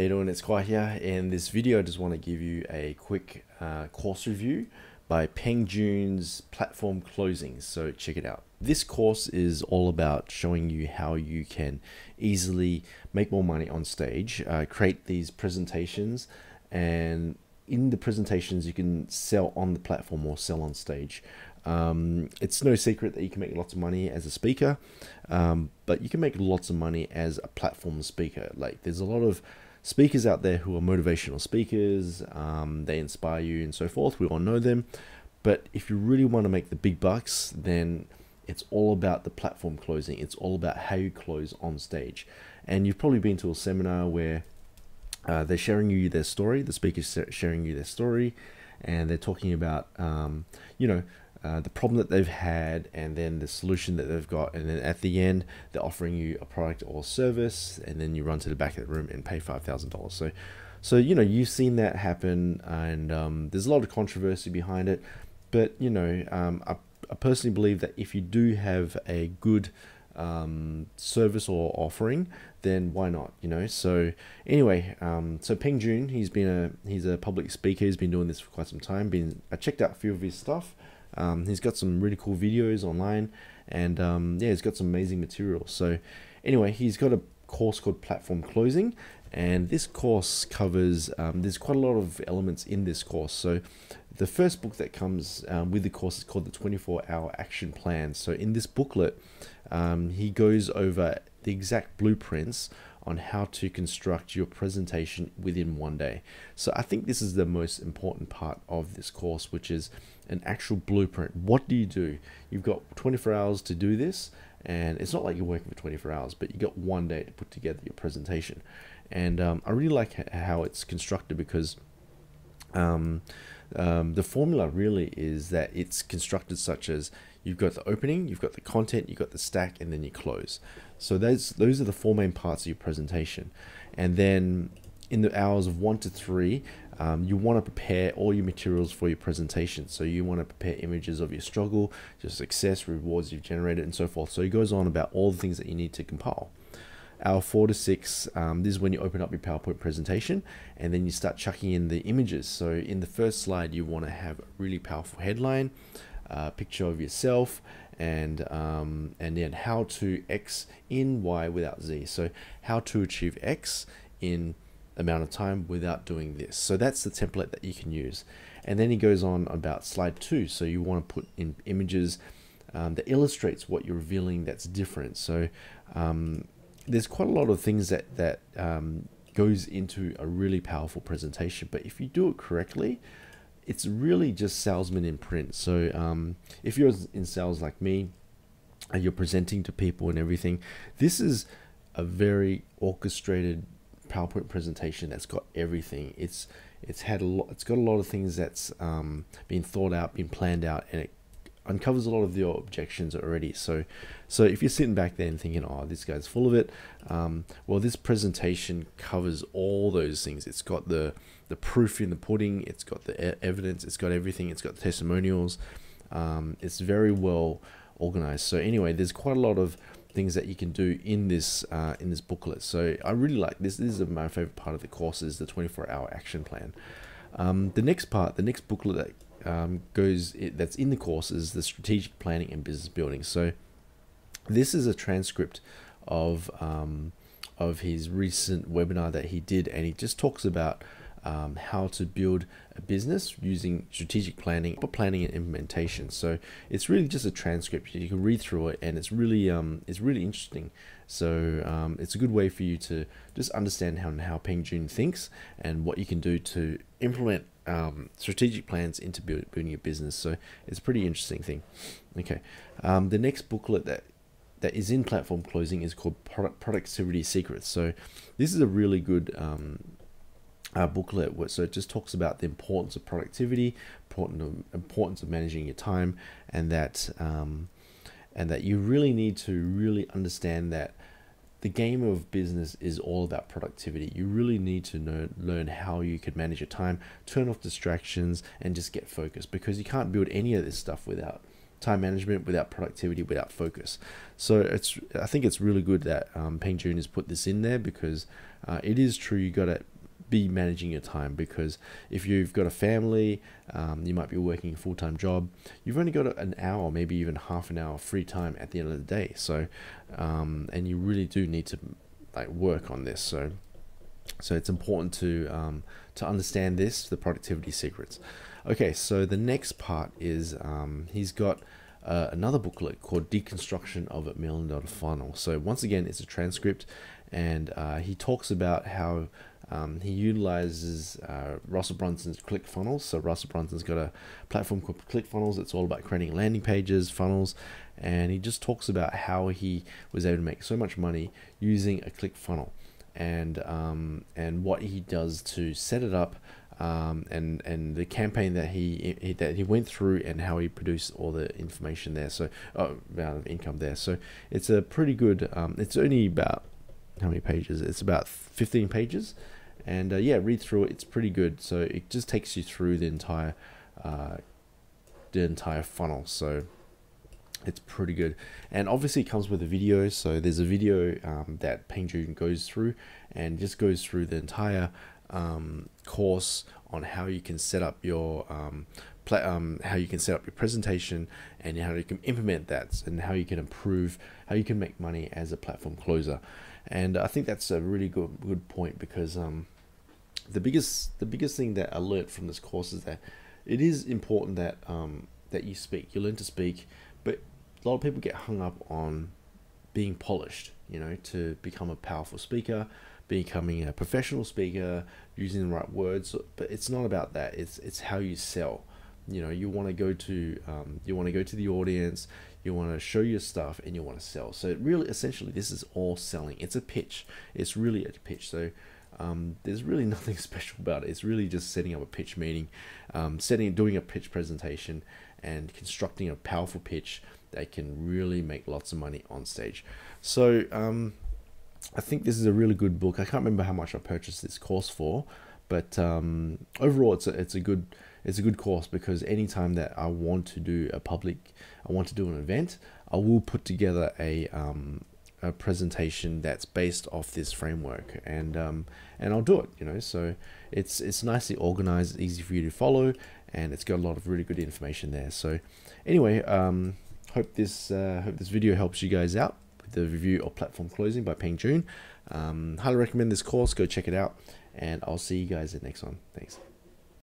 How you doing? It's Khoa here. In this video, I just want to give you a quick uh, course review by Peng Joon's platform closing. So check it out. This course is all about showing you how you can easily make more money on stage, uh, create these presentations, and in the presentations you can sell on the platform or sell on stage. Um, it's no secret that you can make lots of money as a speaker, um, but you can make lots of money as a platform speaker. Like there's a lot of speakers out there who are motivational speakers, um, they inspire you and so forth. We all know them. But if you really want to make the big bucks, then it's all about the platform closing. It's all about how you close on stage. And you've probably been to a seminar where uh, they're sharing you their story, the speaker's sharing you their story, and they're talking about, um, you know, uh, the problem that they've had and then the solution that they've got. And then at the end they're offering you a product or service and then you run to the back of the room and pay $5000 so so you know you've seen that happen and um, there's a lot of controversy behind it. But you know um, I, I, personally believe that if you do have a good um, service or offering then why not you know? So anyway um, so Peng Joon he's been a he's a public speaker. He's been doing this for quite some time. Been I checked out a few of his stuff um, he's got some really cool videos online, and um, yeah, he's got some amazing material. So, anyway, he's got a course called Platform Closing, and this course covers. Um, there's quite a lot of elements in this course. So, the first book that comes um, with the course is called the 24-hour action plan. So, in this booklet, um, he goes over the exact blueprints on how to construct your presentation within one day. So I think this is the most important part of this course, which is an actual blueprint. What do you do? You've got 24 hours to do this, and it's not like you're working for 24 hours, but you've got one day to put together your presentation. And um, I really like how it's constructed because um, um, the formula really is that it's constructed such as you've got the opening, you've got the content, you've got the stack, and then you close. So those those are the four main parts of your presentation. And then in the hours of one to three, um, you want to prepare all your materials for your presentation. So you want to prepare images of your struggle, your success, rewards you've generated, and so forth. So it goes on about all the things that you need to compile. Hour four to six, um, this is when you open up your PowerPoint presentation and then you start chucking in the images. So in the first slide, you want to have a really powerful headline, uh, picture of yourself, and um, and then how to X in Y without Z. So how to achieve X in amount of time without doing this. So that's the template that you can use. And then he goes on about slide two. So you want to put in images um, that illustrates what you're revealing that's different. So um, there's quite a lot of things that that um, goes into a really powerful presentation. But if you do it correctly, it's really just salesman in print. So um, if you're in sales like me, and you're presenting to people and everything, this is a very orchestrated PowerPoint presentation that's got everything. It's it's had a lot. It's got a lot of things that's um, been thought out, been planned out, and it uncovers a lot of your objections already. So, so if you're sitting back there and thinking, "Oh, this guy's full of it," um, well, this presentation covers all those things. It's got the the proof in the pudding. It's got the evidence. It's got everything. It's got testimonials. Um, it's very well organized. So anyway, there's quite a lot of things that you can do in this uh, in this booklet. So I really like this. This is my favorite part of the course is the 24-hour action plan. Um, the next part, the next booklet that um, goes that's in the course is the strategic planning and business building. So this is a transcript of um, of his recent webinar that he did, and he just talks about um, how to build a business using strategic planning, but planning and implementation. So it's really just a transcript. You can read through it, and it's really um, it's really interesting. So um, it's a good way for you to just understand how how Peng Joon thinks and what you can do to implement um, strategic plans into build, building your business. So it's a pretty interesting thing. Okay, um, the next booklet that that is in platform closing is called product productivity secrets. So this is a really good um, uh, booklet. So it just talks about the importance of productivity, important of, importance of managing your time, and that um, and that you really need to really understand that the game of business is all about productivity. You really need to know, learn how you can manage your time, turn off distractions, and just get focused because you can't build any of this stuff without time management, without productivity, without focus. So it's I think it's really good that um, Peng Joon has put this in there because uh, it is true you got to be managing your time because if you've got a family, um, you might be working a full time job, you've only got an hour, maybe even half an hour free time at the end of the day. So, um, and you really do need to like work on this. So, so it's important to um, to understand this, the productivity secrets. Okay, so the next part is um, he's got uh, another booklet called Deconstruction of a Million Dollar Funnel. So once again, it's a transcript, and uh, he talks about how um, he utilizes uh, Russell Brunson's ClickFunnels. So Russell Brunson's got a platform called ClickFunnels. It's all about creating landing pages, funnels, and he just talks about how he was able to make so much money using a ClickFunnel, and um, and what he does to set it up. Um, and and the campaign that he, he, that he went through and how he produced all the information there. So oh, amount of income there. So it's a pretty good. Um, it's only about how many pages? It's about 15 pages, and uh, yeah read through it. It's pretty good. So it just takes you through the entire uh, the entire funnel. So it's pretty good. And obviously it comes with a video. So there's a video um, that Peng goes through and just goes through the entire um, course on how you can set up your um, um, how you can set up your presentation and how you can implement that and how you can improve how you can make money as a platform closer. And I think that's a really good good point because um, the biggest the biggest thing that I learned from this course is that it is important that um, that you speak. You learn to speak, but a lot of people get hung up on being polished. You know, to become a powerful speaker, becoming a professional speaker, using the right words. But it's not about that. It's it's how you sell. You know, you want to go to um, you want to go to the audience you want to show your stuff and you want to sell so really essentially this is all selling it's a pitch it's really a pitch so um, there's really nothing special about it. It's really just setting up a pitch meeting um, setting doing a pitch presentation and constructing a powerful pitch that can really make lots of money on stage. So um, I think this is a really good book. I can't remember how much I purchased this course for but um, overall it's a, it's a good it's a good course because anytime that I want to do a public, I want to do an event, I will put together a um, a presentation that's based off this framework, and um, and I'll do it. You know, so it's it's nicely organized, easy for you to follow, and it's got a lot of really good information there. So anyway, um, hope this uh, hope this video helps you guys out with the review of platform closing by Peng Joon. Um, highly recommend this course. Go check it out, and I'll see you guys in the next one. Thanks.